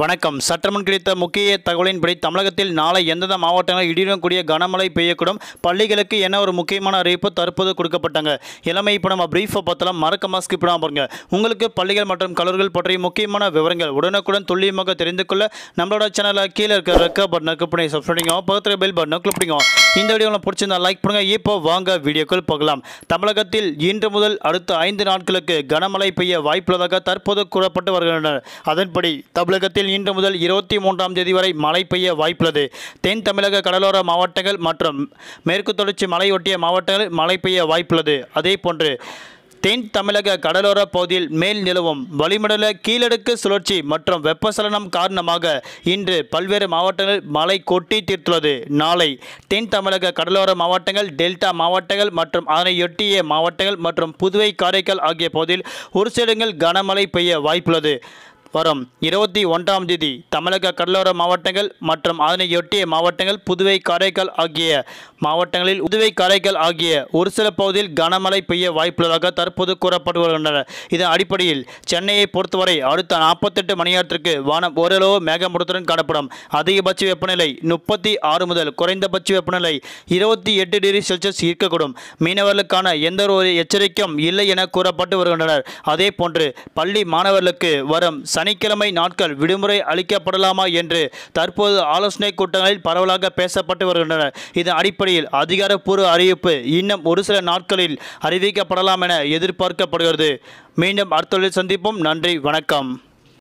வணக்கம். சற்றுமுன் கிடைத்த முக்கிய தகவலின்படி தமிழகத்தில் நாளை எந்தெந்த மாவட்டங்களில் இடியுடன் கூடிய கனமழை பெய்யக்கூடும் பள்ளிகளுக்கு என்ன ஒரு முக்கியமான அறிவிப்பு தற்போது கொடுக்கப்பட்டாங்க? இளமை இப்போ நம்ம பிரீஃபை பார்த்தலாம். மறக்க ஸ்கிப் இப்படாம பாருங்க. உங்களுக்கு பள்ளிகள் மற்றும் கல்லூரிகள் பற்றிய முக்கியமான விவரங்கள் உடனுக்குடன் துல்லியமாக தெரிந்து கொள்ள நம்மளோட சேனலில் கீழே இருக்க ரெக்க பட்டனை கிளிக் பண்ணி சப்ஸ்கிரைப் பண்ணிங்க பக்கத்தில் பெல் பட்டனை கிளிக் பண்ணிங்க இந்த வீடியோ உங்களுக்கு பிடிச்சிருந்தா லைக் பண்ணுங்க. இப்போ வாங்க வீடியோக்கள் போகலாம். தமிழகத்தில் இன்று முதல் அடுத்த ஐந்து நாட்களுக்கு கனமழை பெய்ய வாய்ப்புள்ளதாக தற்போது கூறப்பட்டு வருகின்றனர். அதன்படி தமிழகத்தில் இன்று முதல் இருபத்தி மூன்றாம் தேதி வரை மழை பெய்ய வாய்ப்புள்ளது. தென் தமிழக கடலோர மாவட்டங்கள் மற்றும் மேற்கு தொடர்ச்சி மலையொட்டிய மாவட்டங்களில் மழை பெய்ய வாய்ப்புள்ளது. அதே போன்று தென் தமிழக கடலோர பகுதியில் மேல் நிலவும் வளிமண்டல கீழடுக்கு சுழற்சி மற்றும் வெப்பசலனம் காரணமாக இன்று பல்வேறு மாவட்டங்கள் மழை கொட்டி தீர்த்துள்ளது. நாளை தென் தமிழக கடலோர மாவட்டங்கள் டெல்டா மாவட்டங்கள் மற்றும் அதனையொட்டிய மாவட்டங்கள் மற்றும் புதுவை காரைக்கால் ஆகிய பகுதியில் ஒரு சில இடங்கள் கனமழை பெய்ய வாய்ப்புள்ளது. வரும். இருபத்தி ஒன்றாம் தேதி தமிழக கடலோர மாவட்டங்கள் மற்றும் அதனையொட்டிய மாவட்டங்கள் புதுவை காரைக்கால் ஆகிய மாவட்டங்களில் புதுவை காரைக்கால் ஆகிய ஒரு சில பகுதியில் கனமழை பெய்ய வாய்ப்புள்ளதாக தற்போது கூறப்பட்டு வருகின்றன இதன் அடிப்படையில் சென்னையை பொறுத்தவரை அடுத்த நாற்பத்தெட்டு மணி நேரத்திற்கு வானம் ஓரளவு மேகமூட்டத்துடன் காணப்படும். அதிகபட்ச வெப்பநிலை முப்பத்தி ஆறு முதல் குறைந்தபட்ச வெப்பநிலை இருபத்தி எட்டு டிகிரி செல்சியஸ் இருக்கக்கூடும். மீனவர்களுக்கான எந்த ஒரு எச்சரிக்கையும் இல்லை என கூறப்பட்டு வருகின்றனர். அதே போன்று பள்ளி மாணவர்களுக்கு வரும் சனிக்கிழமை நாட்கள் விடுமுறை அளிக்கப்படலாமா என்று தற்போது ஆலோசனை கூட்டங்களில் பரவலாக பேசப்பட்டு வருகின்றன. இதன் அடிப்படையில் அதிகாரப்பூர்வ அறிவிப்பு இன்னும் ஒரு சில நாட்களில் அறிவிக்கப்படலாம் என எதிர்பார்க்கப்படுகிறது. மீண்டும் அடுத்த சந்திப்போம். நன்றி. வணக்கம்.